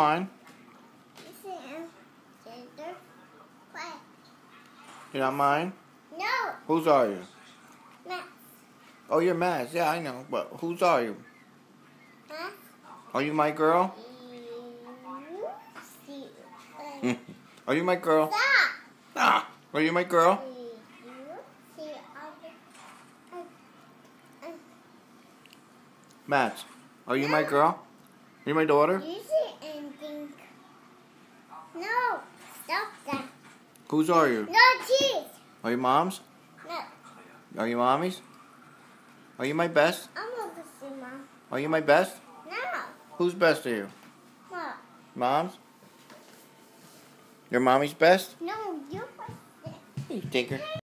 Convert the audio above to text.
mine. Sam, Ginger, what? You're not mine? No, Whose are you? Matt. Oh, you're Matt's. Yeah, I know. But whose are you? Huh? Are you my girl? Are you my girl? Stop. Ah, are you my girl? Matt, are you my girl? Are you my daughter? No, stop that. Whose are you? No cheese. Are you mom's? No, Are you mommy's? Are you my best? I'm not gonna see mom. Are you my best? No, Who's best are you? no, Mom's? Your mommy's best? no, you're. best. You tinker.